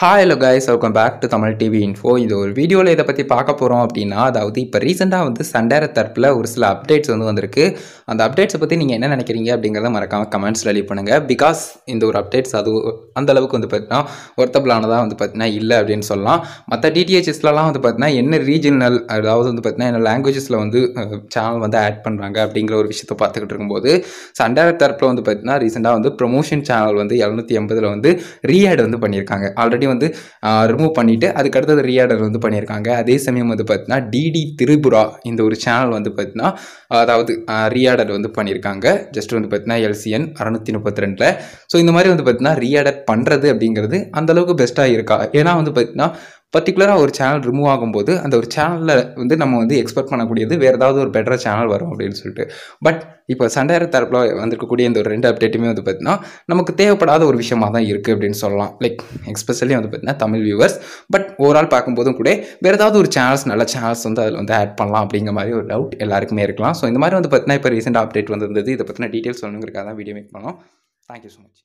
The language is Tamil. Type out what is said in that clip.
Hi hello guys welcome back to Tamil TV info இது ஒரு வீடியோவில் இதை பற்றி பார்க்க போகிறோம் அப்படின்னா அதாவது இப்போ ரீசெண்டாக வந்து சண்டேர தரப்பில் ஒரு சில அப்டேட்ஸ் வந்து வந்திருக்கு. அந்த அப்டேட்ஸை பற்றி நீங்கள் என்ன நினைக்கிறீங்க அப்படிங்கிறத மறக்காமல் கமெண்ட்ஸில் லீவ் பண்ணுங்கள் பிகாஸ் இந்த ஒரு அப்டேட்ஸ் அது அந்த அளவுக்கு வந்து பார்த்தீங்கன்னா ஒர்த்தபிளானதாக வந்து பார்த்தீங்கன்னா இல்லை அப்படின்னு சொல்லலாம். மற்ற டிடிஹெச்எஸ்லலாம் வந்து பார்த்தீங்கன்னா என்ன ரீஜனல் அதாவது வந்து பார்த்தீங்கன்னா என்ன லாங்குவேஜஸில் வந்து சேனல் வந்து ஆட் பண்ணுறாங்க அப்படிங்கிற ஒரு விஷயத்தை பார்த்துக்கிட்டு இருக்கும்போது சண்டேர தரப்பில் வந்து பார்த்தீங்கன்னா ரீசெண்டாக வந்து ப்ரொமோஷன் சேனல் வந்து எழுநூற்றி எண்பதில் வந்து ரீஆட் வந்து பண்ணியிருக்காங்க. ஆல்ரெடி வந்து ரிமூவ் பண்ணிவிட்டு அதுக்கடுத்தது ரீஆர்டர் வந்து பண்ணியிருக்காங்க. அதே சமயம் வந்து பார்த்தீங்கன்னா டிடி திரிபுரா இந்த ஒரு சேனல் வந்து பார்த்தீங்கன்னா அதாவது ரீஆர்டர் வந்து பண்ணியிருக்காங்க. ஜஸ்ட் வந்து பார்த்தீங்கன்னா எல்சிஎன் அறநூற்றி முப்பத்தி ரெண்டில். ஸோ இந்த மாதிரி வந்து பார்த்தீங்கன்னா ரீஆர்டர் பண்ணுறது அப்படிங்கிறது அந்தளவுக்கு பெஸ்ட்டாக இருக்கா? ஏன்னா வந்து பார்த்தீங்கன்னா பர்டிகுலராக ஒரு சேனல் ரிமூவ் ஆகும்போது அந்த ஒரு சேனலில் வந்து நம்ம வந்து எக்ஸ்பெக்ட் பண்ணக்கூடியது வேறு ஏதாவது ஒரு பெட்டர் சேனல் வரும் அப்படின்னு சொல்லிட்டு. பட் இப்போ சண்டையர தரப்பில் வந்திருக்கக்கூடிய இந்த ஒரு ரெண்டு அப்டேட்டுமே வந்து பார்த்திங்கன்னா நமக்கு தேவைப்படாத ஒரு விஷயமாக தான் இருக்குது அப்படின்னு சொல்லலாம். லைக் எக்ஸ்பெஷலி வந்து பார்த்திங்கன்னா தமிழ் வியூவர்ஸ் பட் ஓவரால் பார்க்கும்போதும் கூட வேறு ஏதாவது ஒரு சேனல்ஸ் நல்ல சேனல்ஸ் வந்து அதில் வந்து ஆட் பண்ணலாம் அப்படிங்கிற மாதிரி ஒரு டவுட் எல்லாருக்குமே இருக்கலாம். ஸோ இந்த மாதிரி வந்து பார்த்திங்கன்னா இப்போ ரீசெண்டாக அப்டேட் வந்திருந்தது. இதை பற்றின டீட்டெயில்ஸ் சொல்லணுங்கிறக்காக தான் வீடியோ மேக் பண்ணோம். Thank you so much